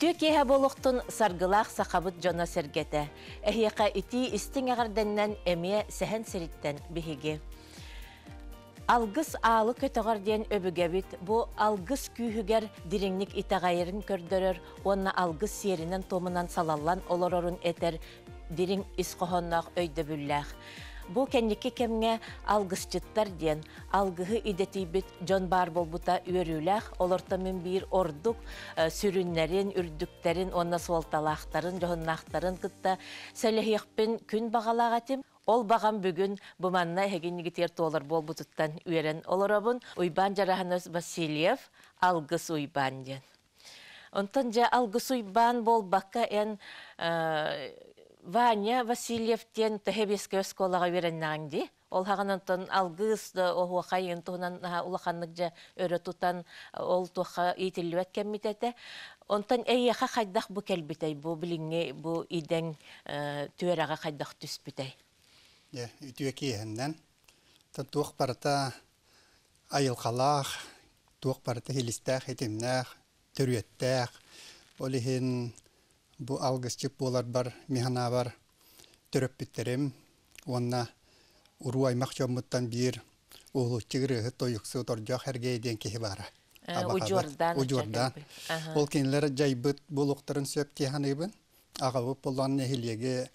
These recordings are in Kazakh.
Үтүө кеһә саргылаах сахабыт жона сергете. Эхиэка ити истиң ағарденнен эмие сәһән сериттен биһиги. Алгыс аалы көтөгөр диэн өбүгебит, бу алгыс күйүгер дириңник итагайырын көрдөрөр, онна алгыс серинен томунан салаллан олорорун этер дириң исқохоннақ өйді бүлләх. Бу кәннеке кемге алгысчыттар диен, алгыһы идетибит жон бар болбута олорта мен бир ордук э, сүрүннәрин, үрдүктерин, онна суалталақтарын, жохоннақтарын кытта сәлехиякпен күн бағалағатым, Ол бағам бүгін бұманна хегенігітер толар бол бұтыттан оларабын Уйбан Жараханос Васильев алгыс уйбан ден. Онтан жа алгыс уйбан бол баққа ән Ваня Васильевтен тәхебеске өсколаға вереннаңди. Ол хаған онтан алгыс да оғы қайын туғынан улақанлық жа өрі тұтан ол туға етілуәт кәммитеті. Онтан әйеға қайдақ бұ кәлбітей, бұ біліңе, бұ иден түераға қайдақ түспітей. Я ütüye kiyenden. Ta tuq parta ayıl qalaq, tuq parta hilistaq etimnaq, törüyettaq. Olihin bu algısçık bolar bar, mihana var. Töröp bitterim. Onna uru aymaq jomuttan bir oğlu çıgırı toyuksu torjaq hergeyden kehi bara. Ujurdan. Ujurdan. Ol kenler jaybıt buluqtарын söp tihanıbın. Ağabı pollan nehiliyege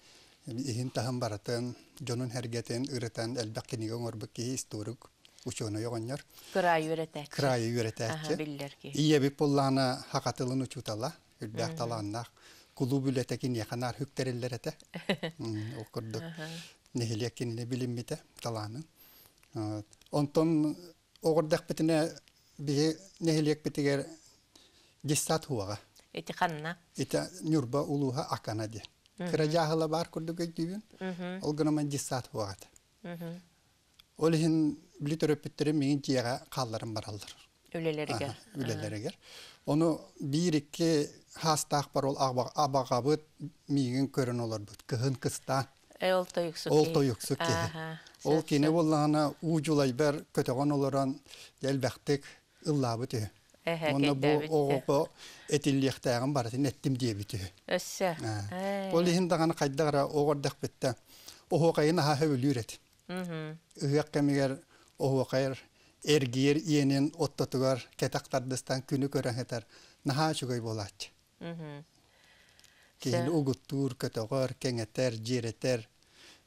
иһин таһан баратын жонун хергетен ырытан элбек киниген орбук ки историк учуна йогоннор Кырай үйретек. крайы Аха, үйретәче биллерки. ие би поллана хакатылын учутала үрбәк таланнак Кулу бүлетекин яканар хүктереллерете окурдук нехилек кинне билиммите таланы онтон огордак битине би нехилек битигер диссат хуага Эти ханна. ol gana man jissat waqt olihin blitore pittere mingin jiyaga qallarım barallar Өлелерге. üleleriger ol abaqabıt mingin körün olur but kıhın kıstan Э, Ол ол ki Аха. ol kine bollana uculay ber kötegon oloran gelbektik ıllabı tühü Эһе, Оны бу кәйдәбит. оғоқо этиллиқтаган баратын эттим диебити. Өссө. Э. Ол ихин даганы кайдагара оғордак битте. Оғоқайын хөвүлүрет. Мгм. Ыгак кемигер оғоқайыр эргиер иенен оттотугар кетактардыстан күнү көрәһетер. Наха чугай болач. Кейін угуттур көтөгөр кеңетер жеретер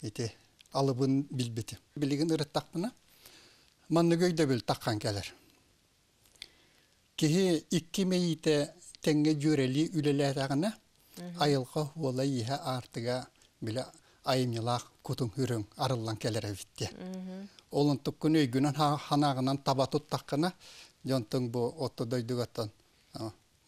ити алыбын билбити. Билигин ырыттакпына. Манны көйдө бил таккан келер. Кихи икки мейите теңге жүрели үлелетагына айылға уола иһә артыга биле айымылак кутун хүрүң арыллан келер битте. Олон туккун өйгүнөн ханагынан таба туттаккана жонтун бу отто дойдугаттан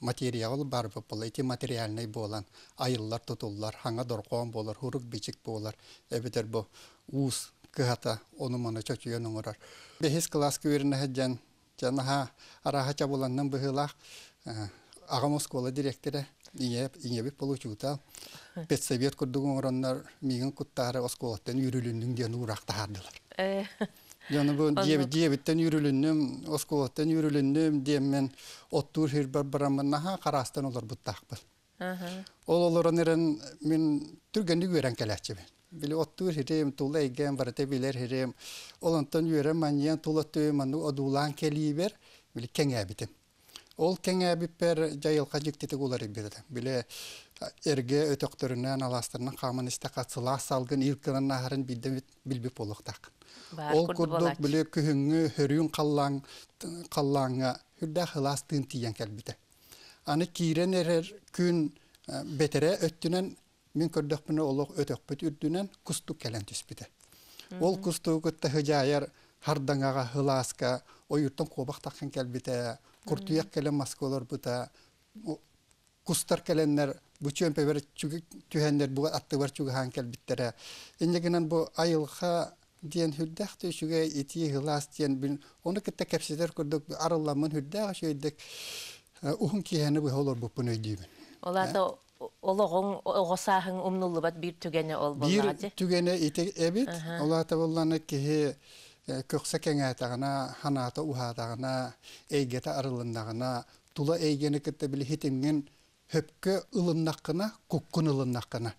материал бар бул эти материальный болан. Айыллар тутуллар хаңа доркон болар хурук бичик болар эбетер бу уус кыхата оны мана чочуен оңорар бехис класс көрүнө хаджан жанаха араха чабуланнан быхылах ага школа директоры иеп иебип получута педсовет ороннар мигин куттары осколаттан үрүлүндүн диэн урактаардылар Э. Яны бу диебит диебиттен үрүлүннүм, осколаттан үрүлүннүм диемен оттур хир бар барамын наха карастан олар. Ол олорон эрен мен түргенди көрән келәче бен. Били оттур хирем тула иген барате билер хирем. Олонтон маньян тула одулан келибер, били. Ол кеңә биппер жайыл кажыктете улар бирде. Биле эрге өтөктөрүнөн аластырынан камын истакатсыла салгын илкынан нахарын билбип болуктак. Ол курду курдук биле күһүңү хөрүн қаллаң қаллаңа хүрдә хылас тын тиян кәлбите. Аны кирен эрер күн э, бетере өттүнен мен көрдөк мене олог өтөк бит үрдүнен кустук келен түспите. Ол кустук өттө хыжаяр хардаңага хыласка ойыртон кобак таккан кәлбите. Куртуяк келен маскалар бута. Кустар келеннер бу чөмпебер чүгү түһәннер бу атты бар чүгү хан кәлбиттере. Иннегенен бу айылга диен хүрдәк төшүгә ити хылас диен бин оны китте кепсетер күрдүк арылламын хүрдәк шөйдек ухун киһәне бу холор бу пуны дибин. Олата ологоң огосаһың умнулубат бир түгене ол Бир боллага. түгәне ите эбит Аха. олата булланы киһи көксә кәңәтагына ханата ухатагына эйгәтә арылындагына тула эйгәне китте били хитимген höpkö ылыннаққына, куккун ылыннаққына.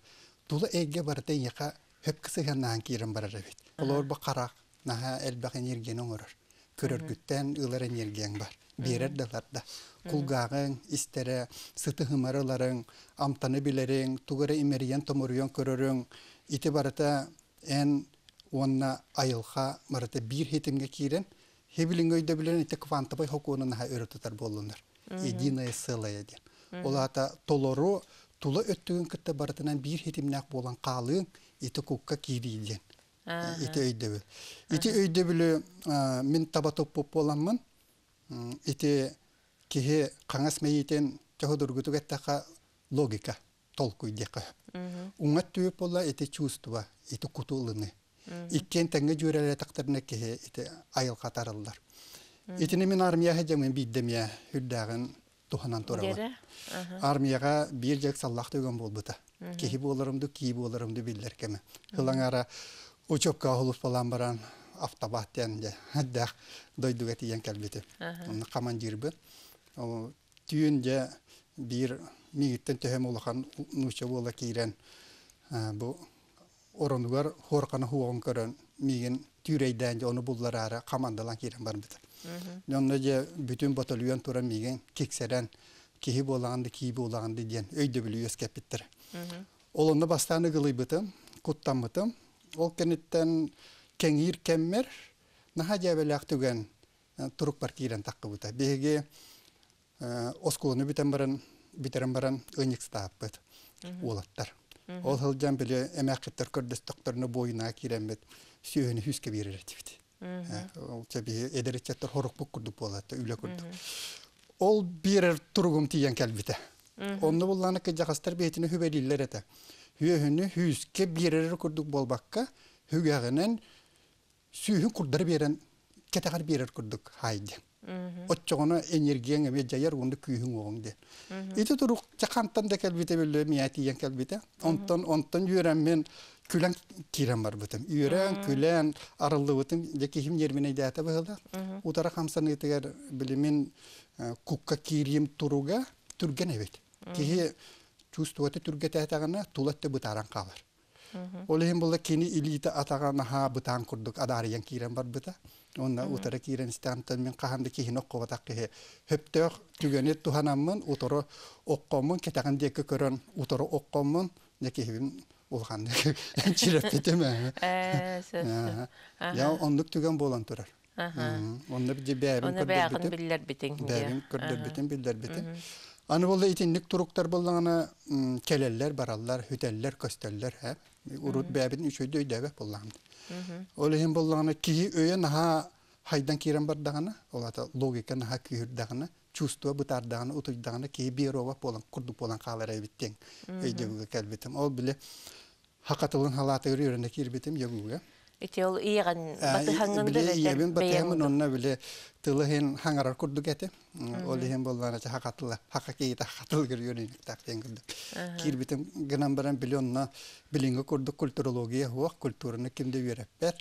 Тула эйге бартен яка höpkö сыганнаан кирен барар эбит. Олор бу карак, наха элбак энерген оңорор. Көрөргүттен ылар энергияң бар. Берер даларда. Кулгагың, истере, сыты хымарыларың, амтаны билерің, тугары имериен томуруен көрөрүң, ити барата эн онна айылха барата бир хетимге кирен, хебилин өйдө билен ите квантабай хокуны наха өрөтөтөр болундар. Единая целая ден. Олата толору тула өттүгүн кытта баратынан бир хетимнак болан калыың ити кукка кирилден. Ити өйдөбүл. Ити өйдөбүлү мен табатып поп боламмын. Ити кихи каңас мейитен чоходургутугаттака логика толкуй дека. Уңат түйіп бола ити чувство, ити кутулыны. Иккен тәңге жүреле тақтарына кихи ити айыл қатарылдар. Итини мен армияға жамын биддемия хүрдағын туханан турала. Армияға бир жек саллах төгөн болбута. Кихи боларымды, ки боларымды билдер кеме. Хылаңара учопка холус балан баран автобаттен же хаддах дойдуга тиен келбети. Оны командир бу. Түйін же бир мигиттен төһөм улахан нуча бола кирен бу оронугар хоркана хуогон көрөн миген түйрейден же оны буллар ара командалан кирен бар бит. Жонна же бүтүн батальон тура миген кексерен кихи болаганды ки болаганды диен өйдө билүөс кепиттер. Олонны бастаны гылый бытым, куттан бытым. Ол кенеттен кеңир кеммер наха жабелак түген турук бар кирен таккы бута. Беге осколуну битен баран битерен баран ыник стааппыт улаттар. Ол хылжан биле эмәккеттер көрдөс докторны бойына киренбет сүйөне хүске берер этибит. Ол чеби эдеречеттер хорук бук курдук болат, үлө курдук. Ол берер тургум тиен келбите. Онны булланы кыжакастар бетине хүбелиллер эте. Хүөһүнү хүске берер курдук болбакка хүгәгенен сүйүн курдар берен кетагар берер курдук хайды. Отчоғына энергияң эме жаяр онды күйің оғыңды. Ити турук чакантан да келбите биле миятиен келбите. Онтон онтон мен күлән кирен бар күлән арылды быгылда. Утара хамсан итегер биле мен кукка кирим туруга турген эбет. Кихи чувствовать тургете атагана тулатты бутаран калар. Олехин болла кини илита атагана ха бутан курдук адариян кирен бар бута. Онна утара кирен стантан мен каханды кихин оккова такке хөптөк түгөнет туханаммын уторо оккомун кетаган деке көрөн уторо оккомун неке хибин улганды чиреп кетеме. Я турар. Онда би бәбин Оны бәгын биллер битин. Бәбин көрдөр битин билдер битин. Аны болда итинник туруктар боллаңана келеллер, бараллар, хүтеллер, көстеллер, һә. Урут бәбин үчөйдө өйдәбе боллаңды. Ол һәм боллаңана ки өйен наха хайдан кирен бардагана, олата логика наха күйүрдагана, чувство бутардагана, утуйдагана ки бирова болан, курдук болан келбетим. Ол биле хакатылын халаты ягуга. Ити ол ияган батыхаңыңды Биле иябин батыхамын онна биле тылы хен хаңарар курдук эте. Ол хен боллана ча хакатылы, хакаки та хатыл гөрүнү так тенгүрдү. Кирбитим гынан баран биле онна билинге курдук культурология хуак культураны кимде үйрәппер.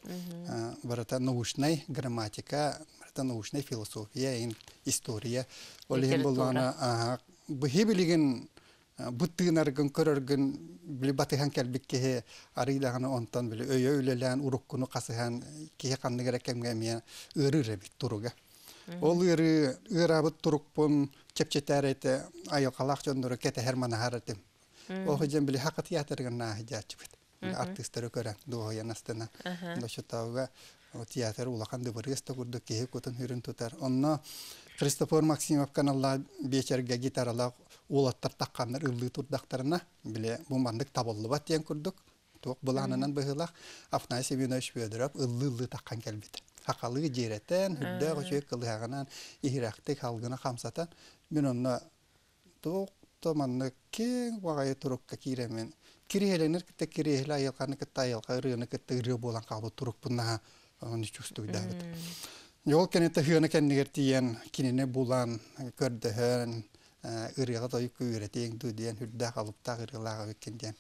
Барата научный грамматика, барата научный философия, ин история. Ол хен боллана бухи билеген буттыгынаргын көрөргүн били батыхан келбик кеhe арыйдаганы онтон били өйө үлелен уруккуну касыхан кеhe канны керек кемге мен ырыр бит туруга ол ыры ырабыт турукпун чепчетәрете айылкалак жондору кете хермана харатым ол хожен били хакы театрган на хажачбыт артисттер көрөн дуоян астына дошотауга театр улахан дыбырыста курду кеhe кутун хүрүн тутар онно Христофор Максимов каналла бечерге гитаралак улаттар такканнар ыллы турдактарына биле бумандык табыллыбат тен курдук. Тук буланынан Афнай Семенович Федоров ыллы ыллы таккан келбит. Хакалы жеретен хүддә гочек кылганан ихрактык халгына хамсатан мен онна тук томанны кең вагай турукка киремен. Китте китте китте болан турук оны чувствуй дабит. Жол кенетте хыны кеннигер тиен кинене булан көрдөһөн ырыга той күретең ду диен хүрдә калып та ырылага беккенден.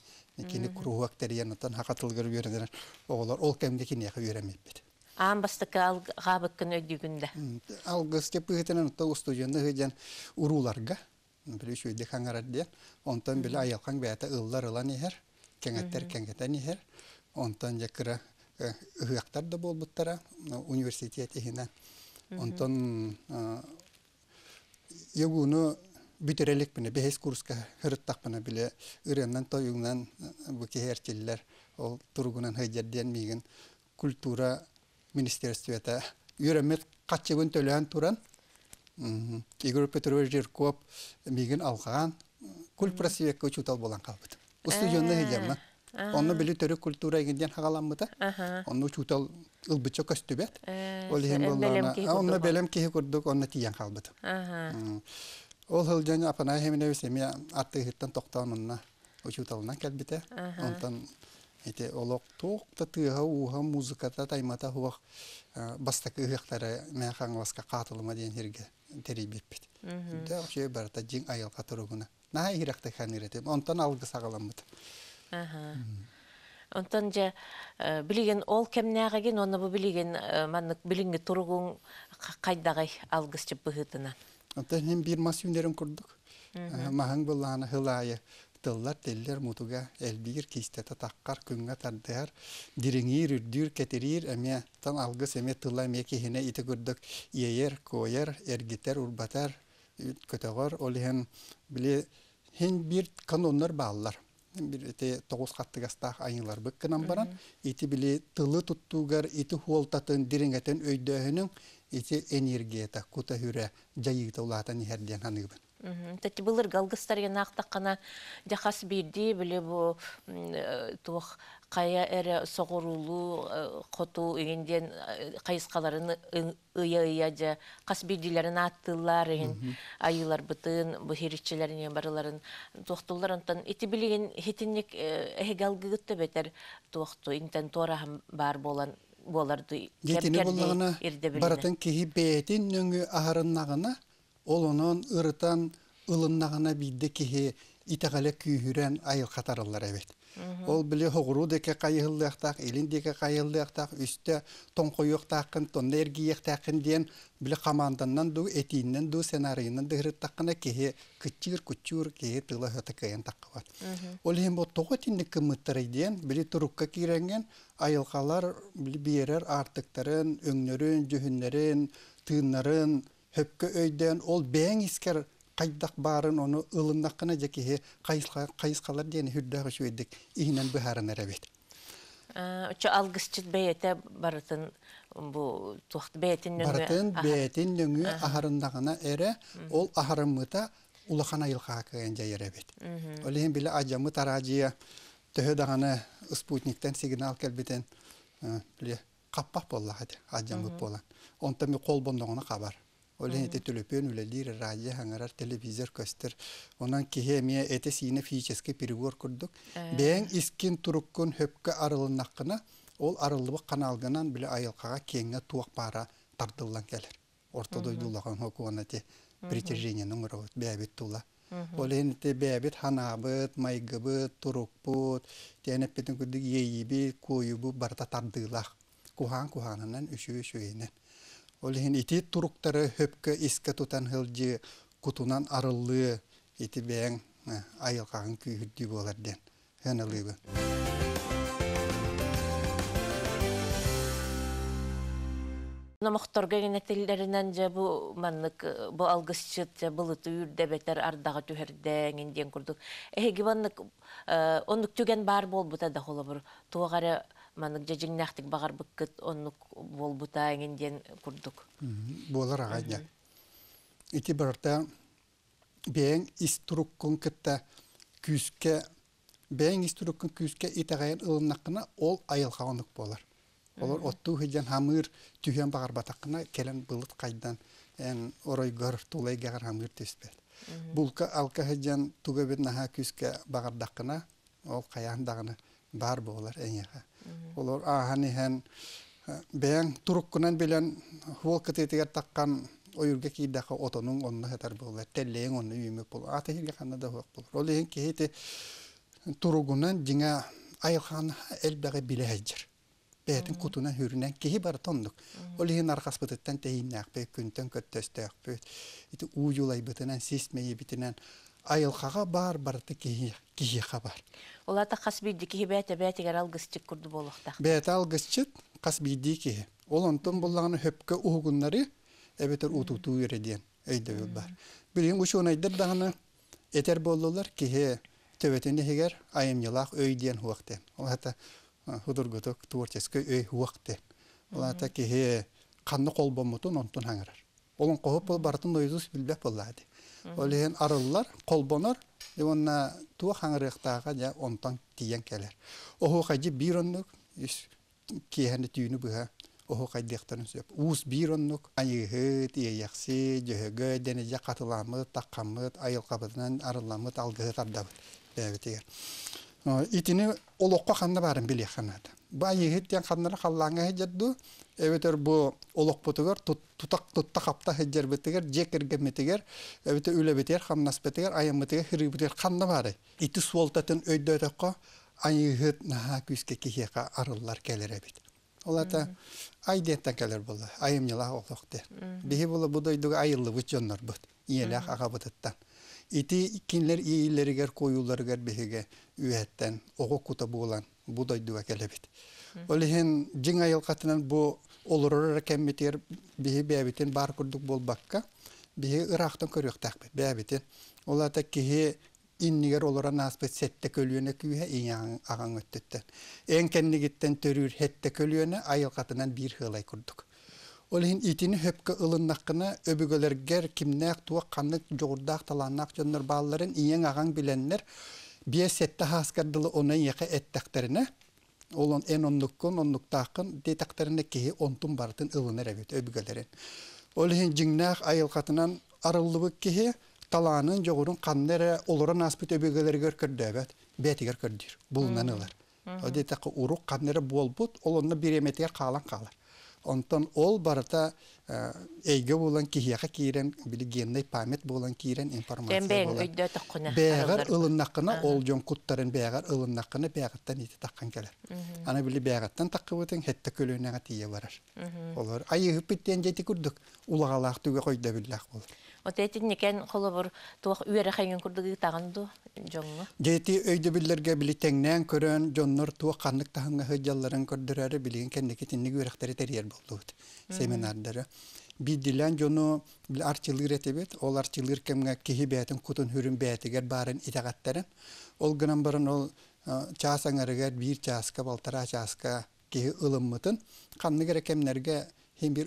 Кини куруак терен отан хакатылгыр бердер. Оголар ол кемге кине үйрәмәп бит. Ам бастык габыккын өйдүгүндө. Алгыс кеп битенен то уруларга хаңарар аялхан бәйті ыллар ылан ихер, жакыра ыһыактар да болбуттара университет ихинен. Онтан ягуну бүтерелик бине бехес курска хырыттак биле ыреннан тоюңнан бу кехерчиллер ол тургунан хайжарден миген культура министерствета юремет качыбын төлөөн туран Игорь Петрович Жирков миген алган культ просвекка учутал болан калбыт. Устудионна хежемна. Онны били төрө культура егенден хагаламмыта. Онны учутал ылбычо көстүбет. Ол хем болана. Онны белем кихи курдук, онны тиян калбыт. Ол хылжан апана хемине семия атты хиттан токтан онна учуталынан келбите. Онтан ите олок токта тыга уха музыката таймата хуак бастакы ыхтары мен хаңласка катылыма деген жерге терибеппит. Дә ошо барта жиң аялга тургуна. Наа хиракта ханирете. Онтан алгы сагаламыт. Аха. Онтан же билеген ол кемнәгәген, оны бу билеген маннык билинге тургун кайдагы алгысчы быгытына. Онтан хем бир масюнерен курдук. Маһаң булланы хылайы тыллар теллер мутуга элбир кистета таккар күнгә тардыар диреңир үрдүр кетерир эме тан алгыс эме тылла эме кихине ите күрдүк иер коер эргитер урбатар көтөгөр ол хен биле хен бир каноннар бааллар. Бир эте тогуз каттыгастаах айылар быккынан баран. Ити биле тылы туттуугар ити хуолтатын дириңетен өйдөһүнүн ити энергията кута хүрэ жайыгта улаатан ихерден ханыгыбын Тәтті бұлыр галгыстар янақтақ қана жақас берді, біле бұ туық қая әрі соғырулу қоту егенден қайысқаларын ұя-ұя жа қас берділерін аттылар еген айылар бұтын, бұ херекчелерін барыларын туқтылар онтан еті білеген хетіннек әхег алгығытты бетер туқты интен тораһам бар болан. Боларды Жетіне болағына баратын кеһи бәйтін нөңі ахарыннағына ол онон ырытан ылыннағына бидде кеһи итәғәле күйһүрән айыл қатарылар әбет. Ол біле хоғыру деке қайыллықтақ, елін деке қайыллықтақ, үсті тоңқойықтақын, тонны ергиектақын ден біле қаманданнан ду, этиннен ду, сценарийнан дығырыттақына кеһи күтчір күтчүр кеһи тыла хөті кайын таққы. Ол ем бұл тоғы тинді кымыттыры ден, біле тұрыққа киренген айылқалар берер артықтарын, өңнөрін, жүхіннерін, тыыннарын, хөпкө өйден ол бәң искер кайдак барын оны ылыннаккына жекеhe кайыскалар дени хүрдөгө шүйдик ихинен быхарын эребит. Очо алгысчыт бейете барытын бу тухт бейтин нөңү барытын бейтин нөңү ахарындагына эре ол ахарымыта улахан айылга кыган жай эребит. Олен биле ажамы таражия төһө даганы спутниктен сигнал келбитен биле каппак болла хати ажамы болан онта ми кол бондоңуна кабар. Олен эте төлөпөн үлелир радио хаңарар телевизор көстөр. Онан кихе мия эте сине физический переговор курдук. Бәң искин туруккун хөпкө арылыннаккына ол арылыбы каналгынан биле айылкага кеңге туак бара тардыллан келер. Ортодой дулаган хокуана те притяжение номерот бәбит тула. Олен те бәбит ханабыт, майгыбыт, турукпут, барта. Кухан куханынан үшү үшүенен. Ол хин ити туруктары хөпкө иске тутан хылжы кутунан арыллы ити бәң айылкагын күйүрдү болар ден. Хэнылыбы. Намахторга генетиллеринен же бу маннык бу алгысчыт же булыты үрдө бетер ардага түһерден инден курдук. Эги маннык оннук түген бар болбута да холобур. Тугары маннык же жиңнахтык багар быккыт оннук болбута инден курдук. Болар агайда. Ити барта бәң иструккун кытта күскә бәң иструккун күскә итагайын ылыннакына ол айылга онук болар. Олар отту хыжан хамыр түйен бағар батақына келен бұлыт қайдан ән оройгор тулай гағар хамыр теспет. Бұлка алка хыжан туга бет наха күске бағардақына ол қаян дағыны бар болар әңеға. Олар аханы хэн бәң туруккунан белен хуол кытетигер таққан ойырга кийдақа отонун онна хатар болар. Теллең онна үймек болар. Ата хирге қанна да хуақ болар. Ол ең кейте туругунан жиңа айылхан әлбәғі біле хәджір. бәтин кутунан хүрүнен киһи бар тоннук ол иһин архаспытыттан тейиннäкпе күнтөн көттөстөөкпүт ити уужулайбытынан систмейибитинен айылхага бар барты киһи киһиха бар. Олата хас бидди ки бәте бәтегер алгыстык курду болохтак. бәт алгысчыт кас бидии киһи ол онтон буллаганы хөпкө уһугуннары эбетер утутуу үредиен өйдөбүл бар. Билин учуунайдыр даганы этер боллулар киһи төбөтүнү хигер айымнылаах өй диен хуактен ол хата худургутук творческий өй хуактен ол хата киһи канны колбоммутун онтун хаңырар олон коһуп бол бартын ойзус билбеп боллаади ол иһин арыллар колбонор ивонна туа хаңырыктаага жа онтон тиен келер. Оху кайжы бир оннук киэхэни түүнү быха оху кайдыктарын сөп. Уус бир оннук айыһыт иэйэхси жөһөгө дене жа катыламыт таккамыт айылкабытынан арыламыт алгыһыт ардабыт. Бэбитигер итини олокко ханна барын биле ханада тен ханнара халлаңа хеджерду эбетер бу олокпутугар тутак тутта капта хеджербетигер жекергеметигер эбете үлебетер хамнаспетигер айымытыгер хирибетер ханна бары ити суолтатын өйдөтөккө айыһыт наха күскө кихиэка арыллар келеребит олата келер биһи була айыллыбыт агабытыттан ити кинлер коюларыгер биһиге ого кута булан будойдуга келебит ол иһин жиң айылкатынан бу олорор кеммитер биһи бэбитин бар курдук болбакка биһи ырахтан көрүөхтаахпы бэбитин олата киһи иннигер олора наспет сетте көлүөнө күйе иң агаң өттөттен эң кеннигиттен төрүр хетте көлүөнө айылкатынан бир хылай курдук ол хин итини хөпкө ылыннаккына өбүгөлергер кимнэк туа каннык жогурдаак талааннаак жоннор бааларын иң агаң биленнер бие сетте хааскардылы онон яка эттектерине олон эн оннуккун оннуктаакын детектерине киһи онтун бартын ылыныр эбит өбүгөлерин ол хин жиңнаак айылкатынан арыллыбык киһи талаанын жогурун каннере олорон аспыт өбөгөлөргөр көрдөбөт бетигер көрдүр. Булунан ылар. Одетакы урук каннере болбут олонно биреметигер каалан каалар онтон ол барыта эйге булан кихияка киирен били генный память булан киирен информация токкуна. бээгар ылыннаккына ол жон куттарын бээгар ылыннаккына бээгаттан ити таккан келер ана били бээгаттан таккыбытын хетте көлүүнэга тие барар. Олар айыгып биттен жети курдук улагалаак түгө койда биллах бол Вот эти некен холобур туох үере хайын курдугы тагынду жоңну. Жети өйдө биллерге били теңнен көрөн жоннор туа каннык таханга хыжалларын көрдөрөрө билген кеннеки тинник үректери терьер болдубут семинардары. Бидилен жону бил арчылыр этебет ол арчылыр кемге кихи бәтин кутун хүрүн бәтигер барын итагаттарын ол гынан барын ол чаасаңарыгер бир чааска балтара чааска кихи ылыммытын канныгер кемнерге хим бир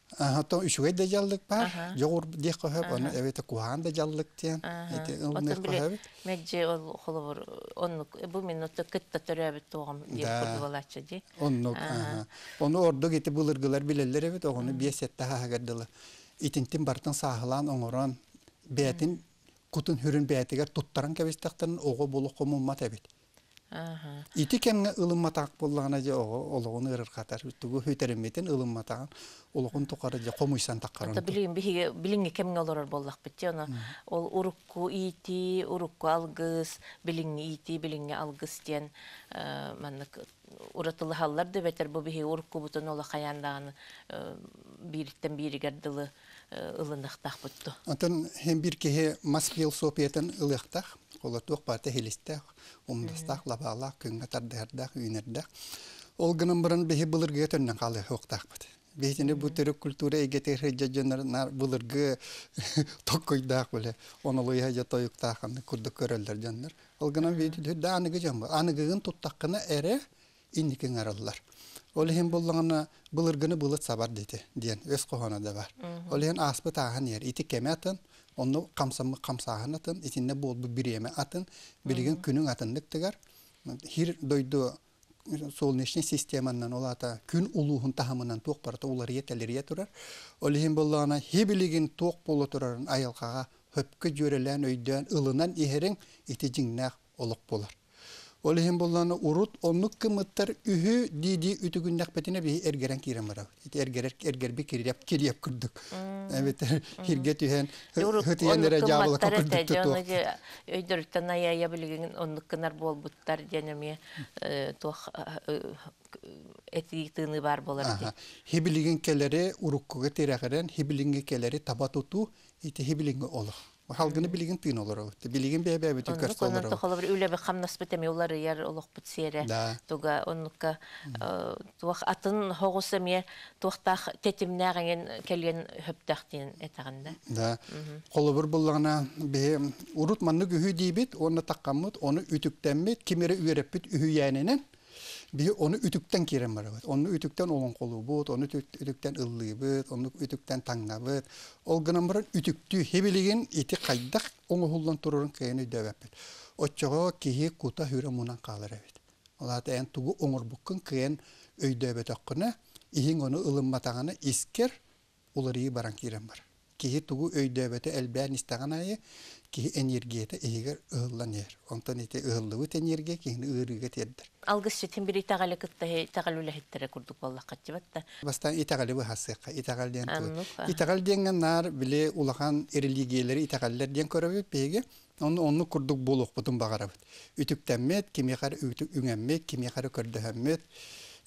то үшүгэй да жаллык бар. Аха. Жогур дек коһап, аны эбете куан да жаллык ылны Отон биле коһап. медже ол бу минутта кытта төрөбүт тугам дип Да. курдук алачы ди. Оннук, ага. Оны ордо гити булыргылар билелер эбет, огону биесетте хагардылы. Итинтин бартын сахылан оңорон бәтин кутун хүрүн бәтигер туттаран кебистактарын ого болук комуммат эбит. Ити кемге ылымматак боллагана же ологун ырыр катар. Тугу хөтеремметен ылымматаган ологун тукары же комуйсан таккарын. Ата билин биһиге билинге кемге олорор боллак бит оны ол урукку ити, урукку алгыс, билинге ити, билинге алгыс диен маннык уратылы халлар да бетер бу биһи урукку бутун ола каяндаганы бириттен биригер дылы ылыныктак бутту. Антон hem bir kehe maskil sopiyetin ılıqtaq, olatuq parta helistaq, umdastaq, labala, künga tardardaq, üynerdaq. Ol gının bırın behi bılırgıya tönnen qalı hoqtaq bud. Behitini bu türü kultura egeter hejjajanlar nar bılırgı tokkoydaq böyle. Onalı hejja toyuqtaq anı kurduk köröller janlar. Ol gının behitini da anıgı jamba. Anıgıgın tuttaqını ere innikin arallar. Ol hem bullağına bılırgını bılıt sabar dedi diyen öz kohana da var. Ol kamsahan atın. İçinde bol bu bireme atın. Bilgin günün atındık tıgar. Hir doydu солнечный системанан олата күн улуһун тахамынан туох барата улар етелерие турар олихин боллаана хибилигин туох боло турарын айылкага хөпкө жөрелән өйдөн ылынан ихерең ити жиңнах олок болар Олихин болланы урут оннук кымыттар үһү диди үтүгүннәк бетине би эргерен кирем бара. Ити эргерер эргер би киреп киреп күрдүк. Эбет хирге түһен хөтияннәре жабылы күрдүк туту. Өйдөртөн ая билген оннук кынар бол буттар денеме тох эти тыны бар болар ди. Хибилиген келери уруккуга терәгәрен хибилинге келери таба туту ити хибилинге. Халгыны билеген тыын олар. Билеген бәбә бит көрсө олар. Онны тохолор үле бе хамнас битеме улар яр олох бит сере. Туга оннука туах атын хогусеме туахтах тетимнәген келген хөптәхтен этагында. Да. Бер буллагына бе урут манны гүһү дибит, онны таккаммыт, оны үтүктәммит, кимере үйрәп бит үһү яйненен би оны үтүктен кирен бар. Оны үтүктен олон колу бут, оны үтүктен ыллый бит, оны үтүктен таңна бит. Ол гынан бар үтүктү хебилеген ити кайдак оңы хуллан турурун кайны дөбөп бит. Оччого кихи кута хүрө мунан калыр бит. Олата эн тугу оңор буккын кыен өйдөбөт аккына, ихин оны ылымматаганы искер улары баран кирен бар. Кихи тугу өйдөбөтө элбән истаган айы, ки энергията эгер ыыллан ер. Онтон ите ыыллыбыт энергия кихини ырыга тердер. Алгыс жетин бир итагалы кытта итагал үле хеттере курдук болла катчыбатта. Бастан итагалы бу хасыка, итагал ден ту. Итагал денген нар биле улахан религиялери итагаллар ден ütük üngemmет, kimi kar kördöhemmet.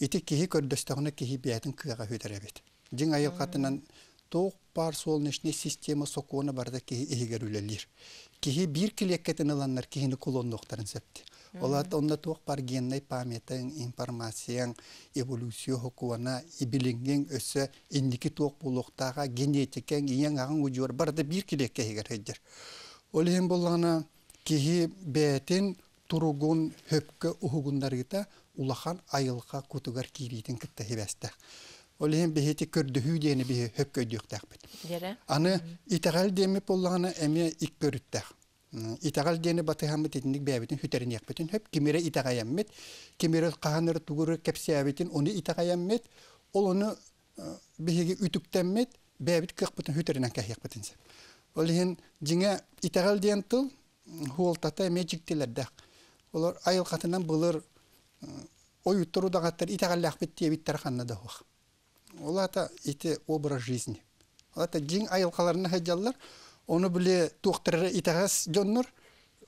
Iti kihi kördöstağına kihi biyatin kıyağa hüderebet. Jin ayıl katынан тоқ бар солнечный система сокуына барда кихи ихигерүлелир. Кихи бир килеккетин ыланнар кихини кулонноқтарын септи. Олат онда тоқ бар генной памятың, информацияң, эволюция хокуана, ибилинген өсі, индики тоқ булуқтаға генетикең, ияң ағын ұжуар барда бир килекке хигер хеджер. Олеген болғана кихи бәтін туругун хөпкө ухугундарыта улахан айылға кутугар киритин кітті хебәстәк. Олиһин беһети көрдүһүү диэни биһи хөпкөйдүөхтээхпит. Аны итагал деми боллаана эме ик көрүттэх. Итагал диэни батыхаммыт итиндик бээбитин хүтериниэхпитин хөп кимире итагаяммит, кимире каһаныр тугуры кепсиэбитин уну итагаяммит, ол уну э, биһиги үтүктэммит, бээбит кыахпытын хүтеринен кэхиэхпитинсе. Олиһин жиңе итагал диэн тыл хуолтата эме жиктилэрдээх. Олар айыл катынан былыр ой уттурудагаттар итагаллаахпит диэбиттер ханна да хуах. Олата ите образ жизни. Олата жин айылқаларына хаджаллар, оны біле туқтыры итағас жоннор,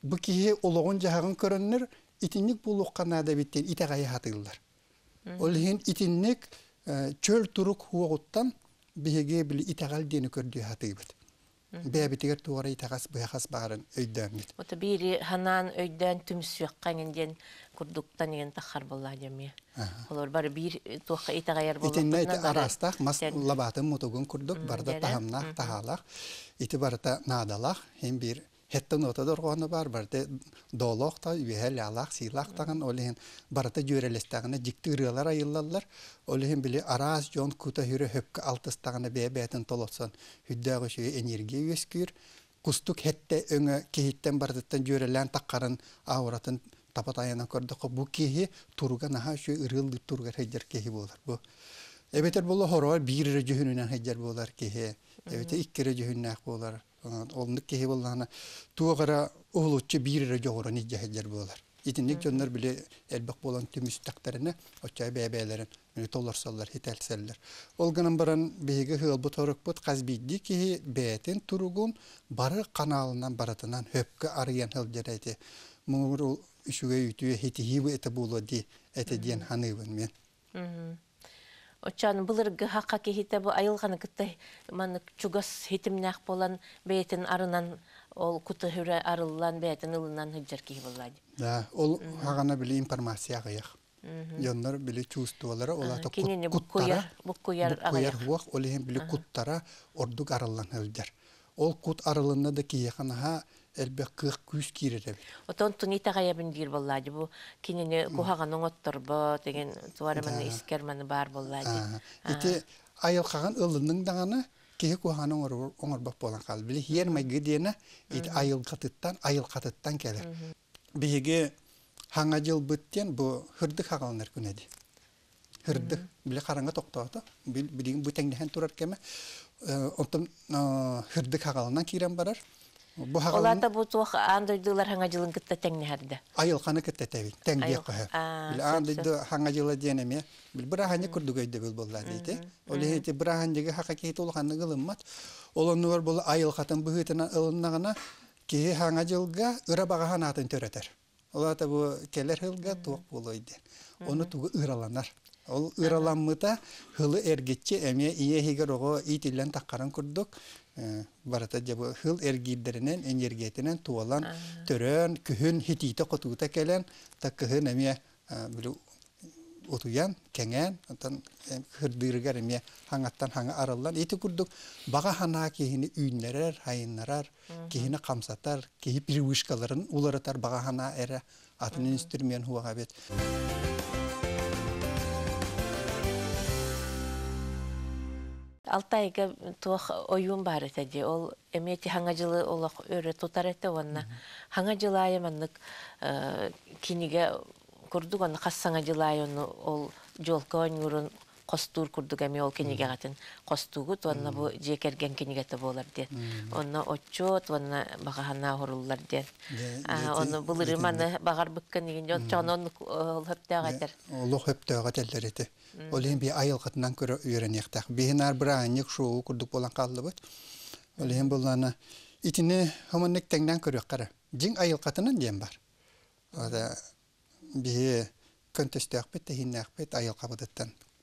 бұ кие олығын жағын көріннер, итинник бұл оққанада биттен итағайы хатылдар. Ол хин итинник чөл турук хуағыттан биһиге били итағал дені көрді хатыйбыт. Бәбитигер тугара итағас бұяқас бағарын өйдәмит. Ота бири ханан өйдән түмсүяққан енден курдуктан еген тахар болла жами. Олар бар бир туаққа итағайар болла. Итинна ити арастақ, мас лабатын мутугун курдук, барда тахамнақ, тахалақ, ити барда надалақ, хем бир Хеттен ота доргоны бар, барда долоқ та, үйәл алақ, силақ таған, олеген барда жөрелестағына жикті ырылар айыллалар, олеген біле араз жон кута хүрі хөпкі алтыстағына бәе бәтін толотсан, хүддағы шүйе энергия өскүр, кустук хетте өңі кейіттен бардыттан жөрелән таққарын ауыратын тапатайына көрдіқі, бұ кейі тұруға наға шүйе ырылды тұруға хеджер кейі болар. Бұ Эбетер болы хорор бир жөһүнүнөн хеджер болар кейі, эбете иккере жөһүннәк болар олнук кеһи боллаана туогара уһулуччу биире жоғора нижжа хеджер болар итинник жоннор биле элбек болан түмүстактарына оччай бэбээлерин мини толорсоллар хителселлер ол гынан баран биһиги хыылбут хорукпут казбидди киһи бээтин туругун бары каналынан баратынан хөпкө арыян хылжерети мууру үсүгө үтүе хитихибы було ди диен мен Очан былыргы хаққа кехите бу айылғаны кітті маны чугас хитимнәқ болан бәйтін арынан ол куты хүрі арылан бәйтін ылынан хыджар кехи. Да, ол информация чувстволары, куттара, буккуяр куттара ордук хылжар. Ол кут арылынна да элбек кык күс киреребит. Отон туни тагая дир боллади бу кинене кухаган оңотторбо деген туараман искерманы бар боллади. Ити айыл каган ылынның даганы оңор оңорбак болан кал. Били хер майгы диена ит айыл катыттан келер. Биге хаңа жыл бүттен бу хырдык хагалнар күнеди хырдык. Биле караңга токтоото бүтеңден турар кеме э, онтон э, хырдык кирен барар. Олата бу туох андойдулар хаңа жылын кытта теңнеһәрдә. айыл каны кеттетеби теңге Айыл- кое А, бил сөп, андыйды хаңа жылы денеме бил бираханья күрдүгөйдө бил болла дейти. олехити бираханьяга хака кейти улханны гылыммат олонну бар бол айыл катын быхытына ылыннагана ки хаңа жылга ыра багахан атын төрөтөр. Олата бу келер хылга туок болойду оны тугу ыраланар ол ыраланмыта хылы эргитчи эме ие хигер ого итилен таккаран курдук. Э, барата жабы хыл эргиддеринен энергетинен туалан төрөн күһүн хитите котуута келен та кыһын эме э, билу утуян кеңен отан хырдырыгар эме хаңаттан хаңа арыллан ити курдук. Бага хана кихини үйнерер хайыннарар кихини камсатар кихи привычкаларын уларатар бага хана эре атын инструмент хуага бет. Алтайга туох оюн бар этеди. Ол эмети хаңа жылы олох өрө тутар эте онна. Хаңа жылы айыманнык киниге курдук онна хассаңа жылы айыны ол жолка ойнурун костуур курдук эми ол киниге гатын костуугут онна бу жекерген кинигете болар ден. Онна отчот онна багахана хоруллар А, дети- Онна булырыманы багар быккан деген жон чонон ол хөптөгатер. Олох хөптөөгө теллерити. Ол эми би айыл кытынан көрө үйрөнөктак. Бихинар бирааньык шуу курдук болан калдыбыт. Ол эми буланы итине хомонник теңден көрөк кара. Жиң айыл кытынан дем бар. Ода би көнтөстөк бит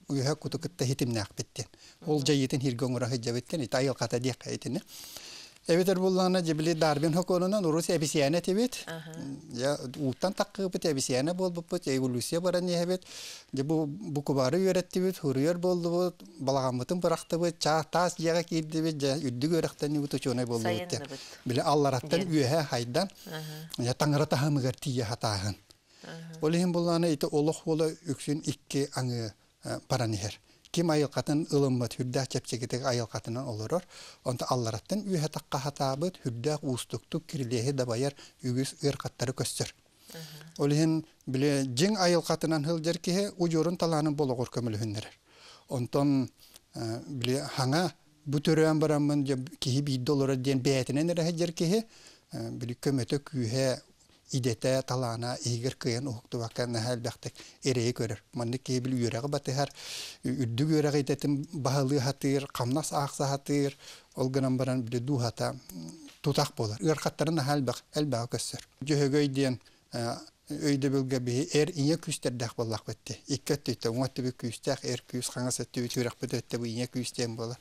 Уйха кутукытта хитимнак биттен. Ол жайытын хиргоңура хыжабыттен ит айыл ката дек айтыны. Эбетер буллана жебили дарбин хоконунан урус эбисияне тибет. Я уттан таккы бит эбисияне болбуп бит эволюция баран ебет. Же бу бу кубары үйрәтти бит, хурыер болду бит, балагамытын быракты бит, ча тас яга кирди бит, же үддү болду бит. Сайынны бит. Биле аллараттан үйе хайдан. Я таңыра таһамыгар тие хатаһын. Олихин булланы ите олох бола үксүн икки аңы паранихер. Ким айыл катын ылыммат хүрдәк чепчегитек айыл катынан олорор. Онта аллараттан үйе такка хатабыт хүрдәк устуктук кирилеһе да баяр үгүс ыр каттары көстөр. Олихин биле жиң айыл катынан хылжер киһе ужурун таланы бологор көмөлүһүннер. Онтон э, биле хаңа бу төрөөн барамын же киһи бийди олора диен бээтинен эрэ хылжер киһи э, биле көмөтө күүһэ идете талана игер кыян ухту бакка нахал бактык эрее көрөр. Манны киһи бил үйрәгә батыһар үддү үйрәгә итетим баһалы хатыр, камнас хатыр, гынан баран биле ду хата тутак. Ыр хаттарын э, өйдө би эр ине күстердәк боллак эр күс бу.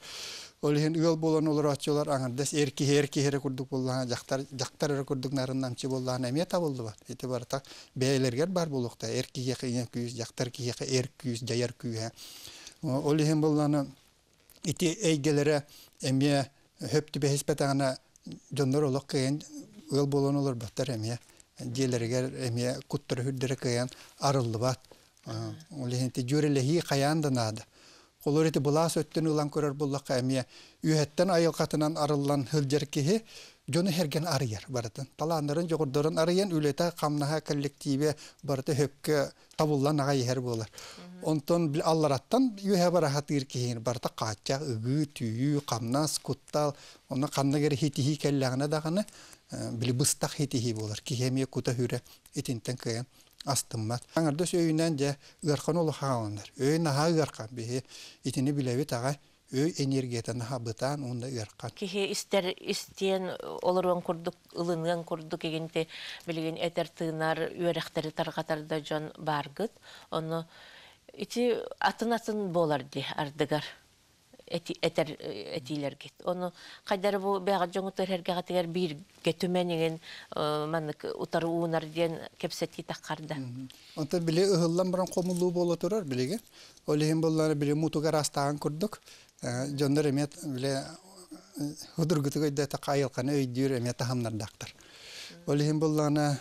Ол хен үөл болон олар ачылар аңардас эрки эрки хере курдук боллан жактар жактар эре курдук нарыннамчы боллан эме табылды бат. Эти барта бәйлергер бар булукта эрки яка ине күс жактар ки яка эр күс жаяр күе. Ол хен болланы ити эйгелере эме хөптү бехиспетагана жондор олок кыйын ыыл болон олар баттар эме диелергер эме куттар хүрдере кыйын арылды бат. Ол хенти жүрелехи каянда нада. Олар ити булас өттөн ылан көрөр буллакка эме үйөттен айыл катынан арыллан хылжер кихи жону херген арыяр баратын. Таландарын жогордорун арыян үлете камнаха коллективе барыты хөпкө табыллан ага ехер болар. Онтон аллараттан үйө бара хатыр кихин барыта кача ыгы түйү камнас куттал оны каннагер хитихи келлагына даганы били быстак хитихи болар. Кихеме кута хүрө итинтен кыян астыммат. Аңарда сөйүнен же ыркан олу хааландар. Өй наха ыркан бихи итини билеби тага өй энергията наха бытан онда ыркан. Кихи истер истен олорон курдук ылынган курдук егенте билген этер тыынар үөрехтери таргатарда жон баргыт. Оны ити атын атын болар ди ардыгар. Этер этилер гит. Оны кайдар бу бага жоңутер херге гатыгар бир гетүменеген манык утары уунар диен кепсети таккарда. Онта биле ыһыллан баран комулуу боло турар билеге. Олехин боллары биле мутугар астаган курдук. Жондор эмет биле худургутугой да та кайылканы өйдүр эмет тахамнардактар. Олехин болланы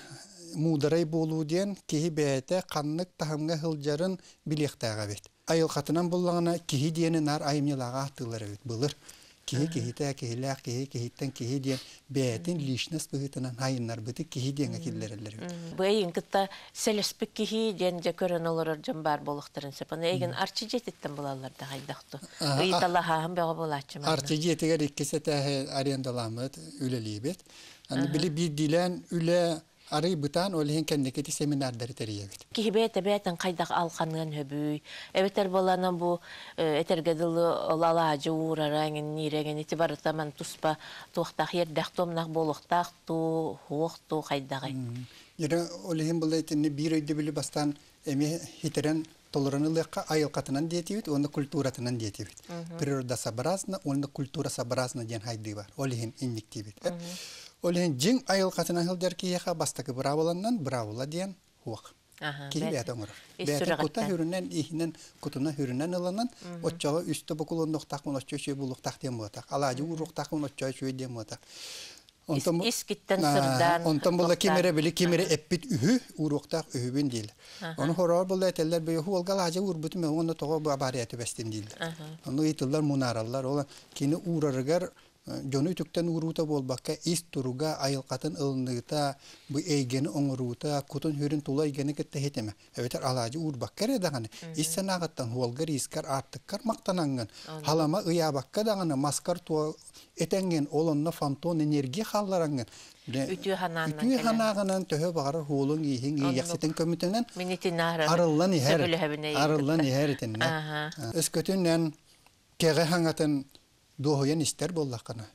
мударай болуу диен кихи бәйте каннык тахамга хылжарын билектага бет. Айыл катынан боллагана кихи диени нар айымнылага аттылар бит былыр. киһи киһитэ киһилээх киһи киһиттэн киһи диэн бээтин лишнес быһытынан хайыннар быты киһи диэҥэ киллерэллер Быйын кытта селеспик кихи ден же көрөн олорор жан бар болуктарын сепаны эйген арчы жетиттен булалар да хайдакту. Ага, Ыйтала хаһын бага болачы арчы диэтигер иккесе тээһэ арендаламыт үлелиибит аны били бир дилэн арый бытан олиһин кеннекети семинардар териебит Кихибе тебетен кайдак алканын хөбүй. Эбетер болана бу этергедылы олалажы урараңын ниреген ити барытаман туспа туактак ердак томнак болуктак ту хуок ту кайдагы. Йөрә олиһин булайтын бир өйдө били бастан эми хитерен толоранылыкка айылкатынан диетибит, онда культуратынан диетибит. Природа сообразна, онда культура сообразна ден хайды бар. Олиһин инниктибит. Олиһин жиң айылкатынан хылдар кияха бастакы браволаннан бравола диен хуак. Аха. Киһи бәт. бәтә оңор. Ис Бәтә сүрәгәттән. кута хүреннән иһинен кутуна хүреннән ыланан, отчага үстә букулындыктак мон оччо чөй булуктак дем булатак. Алажы уруктак мон оччо чөй дем булатак. Онтон бу- Ис киттен Аа, сырдан. Онтон була тоқтар. кимере били кимере эппит үһү уруктак үһүбүн дил. Оны хорор була этеллер бе хуалга лажы урбут ме оны того ба барияты бестин дил. Оны итыллар мунараллар ола кини урарыгар жону түктен урута болбакка ис туруга айылкатын ылыныта бу эйгени оңорута кутун хүрүн тула эйгени кетте хетеме. Эветер алажы урбаккар эдаганы. Ис санагаттан хуалгар искар артыккар мактананган. Халама ыябакка даганы маскар туа этенген олонна фантон энергия халларанган. Үтүү ханагынан төһө багары хуулун көмүтөнен Минити нары. арыллан хэбине Арыллан иһер итенне. Аха. Өскөтүннән кеге хаңатын доһоян истер боллакына.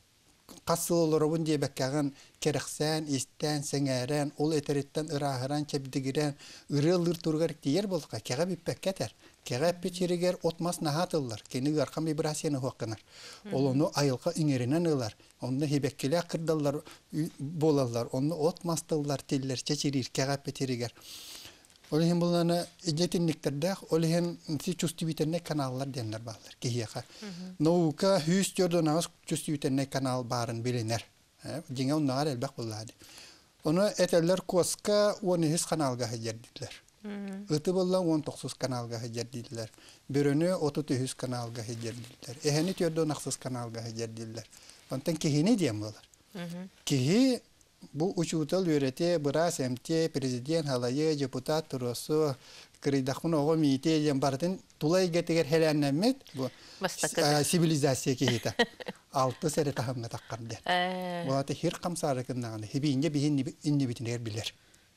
Кассылолорубун диебеккәгән керексән, истән, сеңәрән, ул этериттән ырахыран, чәбдигирән, ырылыр тургар тиер болка, кеге биппәккәтер. Кеге пичиригер отмас нахатыллар, кени гаркам вибрацияны хоккынар. Олону айылка иңеринен ылар. Онны хибеккеле кырдаллар үй- болалар, онны отмастыллар тиллер, чечирир, кеге пичиригер. Олиһин буланы ижетинниктердә, олиһин си чувствительный каналлар деннер балар. Кияка. Наука хүс жордонас чувствительный канал барын билинер. Жиңе оннар элбек булады. Оны этеллер коска оны хис каналга хәҗәрдиләр. Ыты булла 19 каналга хәҗәрдиләр. Бөрөнө 30 каналга хәҗәрдиләр. Эһәне жордонаксыз каналга хәҗәрдиләр. Онтан кихини дием булар. Кихи тахымна таккан ден Э, Вата хир камсары кыннаганы хибинде биһин инне битинер билер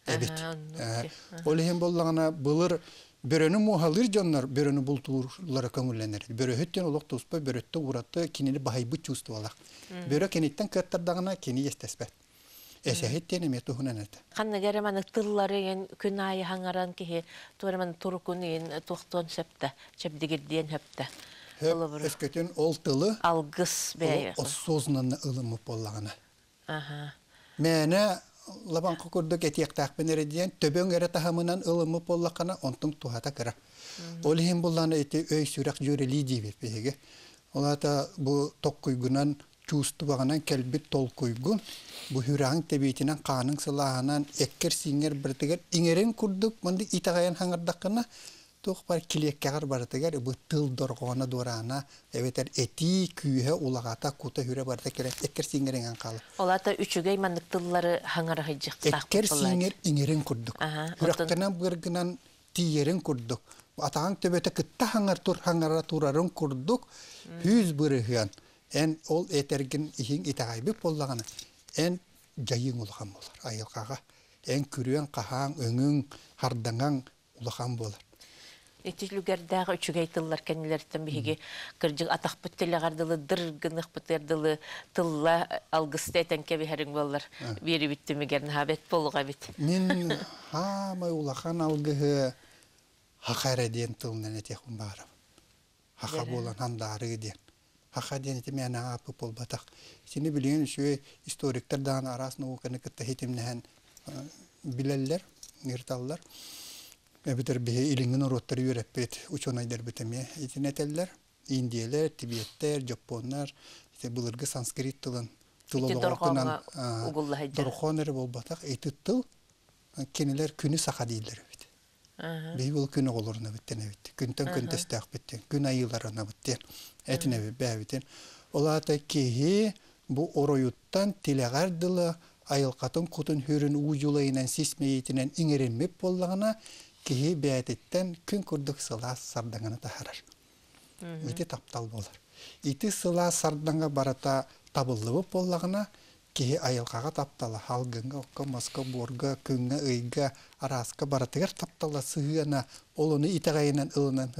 эбит Аха, оннук ди. олехин боллагана былыр бөрөнү мухалыр жоннор бөрөнү бултуурлары көңүлленер бөрөһөттен олох туспа бөрөттө уратты кинини бахайбы чувствовалак бөрө кениттен кыттардагына кини естеспет эсэхиттен эме тухунаната Ханна гереманы тыллары ен күн айы хаңаран хепте. Ола бир өскөтүн ол тылы алгыс ылымып етектақпен ереден төбен әрі онтың тухата кіра. Ол болланы еті өй. Олата бұл бағынан кәлбет толқойгун. Бұл хүрағын тебейтінен қаның сылағынан әккер сиңер біртігер иңерен күрдік мұнды итағайын хаңырдаққына Тух бар килekkägär baratagar bu tıl dorgona dorana eveter eti kühe ulagata kuta hüre barata kere ekker singeren kal. Олата үчүгей маннык тыллары хаңара хайжыктак. Ekker singer ingeren kurduk. Aha, Hüraktana bugırgınan tiyeren kurduk. Atağın töbete kıtta hangar tur hangara turarın kurduk. Hüz En ol etergin ihin itagaybi pollagana. En jayın ulağan bolar ayılkaga. En kürüyen kahan, öngün, hardangan ulağan bolar. Итилүгәрдәге үчүгей тыллар кәниләртән биһиге кырҗык атак бүттеле гардылы дыр гынык бүтердылы тылла алгысты этен кеби хәрин боллар. Бири биттими гәрн хабет болуга бит. Мен хамай улахан алгыһы хакара диен тылнан этехун барам. Хака болан хандары диен. Хака диен эти мен апы болбатак. Сини билген şu историктер дан арас науканы кытта хитимнәһен билеллер, нирталлар. Эбитер бе илиңген ороттар юреппет, учонайдар битеме итинетеллер. Индиялер, тибеттер, жапоннар, ите булыргы санскрит тылын угулла хайдер. дорхонер болбатак, эти тыл кенелер күні саха. Аха. Бей бұл күні оларына біттен бит. Күнтен күн тестәк биттен, күн айыларына биттен. Этине бит бә биттен. Олата кеһи бу ороюттан тилегардылы айылқатын кутун хүрін уужулайынан сисмейтінен иңеренмеп боллағына кеһи бәтеттен күн күрдік сылас сардаңаны тахарар. Ити таптал болар. Ити сылас сарданга барата табыллыбы боллағына кеһи айылқаға таптала халгынга окка маска борга күнгө ыйга араска баратыгар таптала сыгына олуну итагайынан ылынан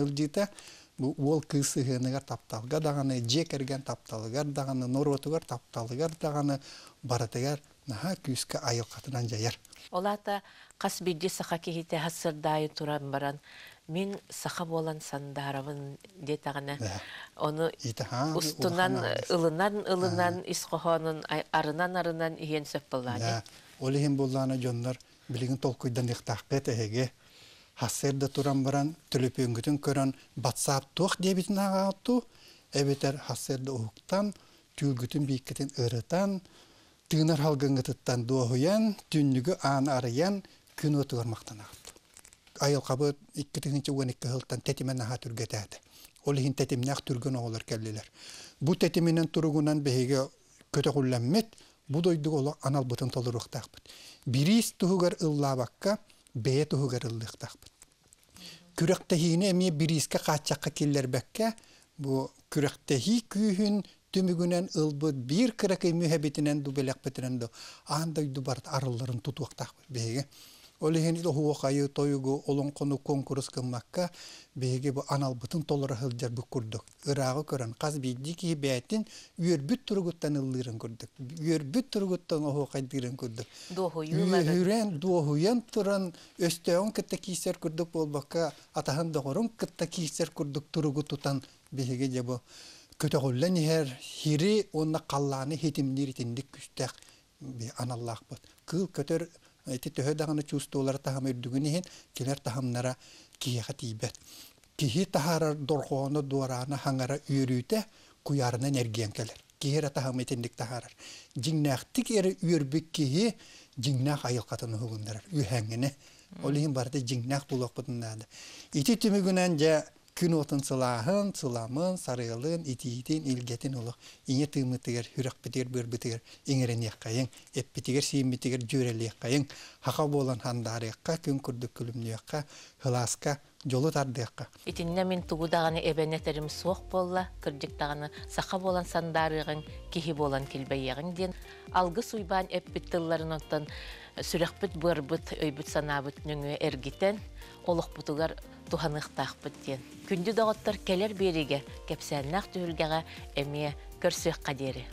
бу ол кысыгыныгар тапталга даганы жекерген тапталыгар даганы норотугар тапталыгар даганы баратыгар наха күскә айылқатынан жаяр Олата қас бидде саха кихите хассырдайы туран баран. Мин саха болан сандарабын детагана. Ә. Оны устунан улахан алыс. ылынан ай- арынан арынан иен сөп болланы. Да, олихин булланы жоннор билигин толкуйдан ихтаққы тәһеге хассерда туран баран төлөпөңгүтүн көрөн батсаап туох дебитин агаатту эбетер хассерда уктан түүлгүтүн бииккетин ырытан тыынар халгыңгытыттан дуохуян түннүгү аан арыян күн отугар мактанагат айылкабы икки тыгынчы уон икки хылтан тетимен аха түргетээти ол ихин тетимнах түргөн оголор келлилер бу тетиминен туругунан беһиге көтө кулламмет бу дойдуг оло анал бутын толуруктаакпыт бирис туһугар ыллаабакка бээ туһугар ыллыктаакпыт күректехиини эмие бириске каачакка киллербекке бу күректехи күүһүн түмүгүнен ылбыт бир кыракый мүһэбитинен ду белекпетинен ду аандай ду барт арылларын тутуактаакпыт беге Ол ихин хуакайы тойугу олон кону конкурс кыммакка беге бу аналбытын толора хылжар бу курдук. Ырагы көрөн каз бидди ки бәтин үйөрбүт тургуттан ыллырын курдук. Үйөрбүт тургуттан хуакайдырын курдук. Үйрен дуохуян туран өстөөн кытта кийсер курдук болбакка атахан догорун кытта кийсер курдук туругу тутан беге жабы көтөгөллен хер хири онна калланы хитимнир тиндик күстәк аналлах бут. Кыл көтөр эти төһө даганы чувстволар тахам үрдүгүнен келер тахамнара киеха тибет. Кихи тахарар дорхоны дуараны хаңара үйрүтә куярына энергиян келер. Кихера тахам этендик тахарар. Жиңнактик эре үйрбүк кихи жиңнак айылкатын хугундар. Үйһәңгене. Олин барды жиңнак булак бутуннады. Ити түмүгүнен жа күн отын сылаһын, сыламын, сарыылын, итиитин, илгетин олық. Ине тымытыгер, хүрек бітер, бір бітер, иңерен яққайын, эп бітігер, сейін бітігер, жөрелі яққайын, хақа болан хандары яққа, күн күрдік күлімні яққа, хыласка, жолы тарды яққа. Итинне мин тугудаганы эбенетерим суох болла, кырдыктаганы саха болан сандарыгын, кихи болан килбейягын ден. Алгы суйбан эппит тылларын оттан сүрекпит бырбыт, өйбүт санабыт нүңү эргитен, олық бутугар туханыктаахпыт ден. Күндү доготтор келер бериге, кепсәннах түһүлгәгә эмие көрсөк кадери.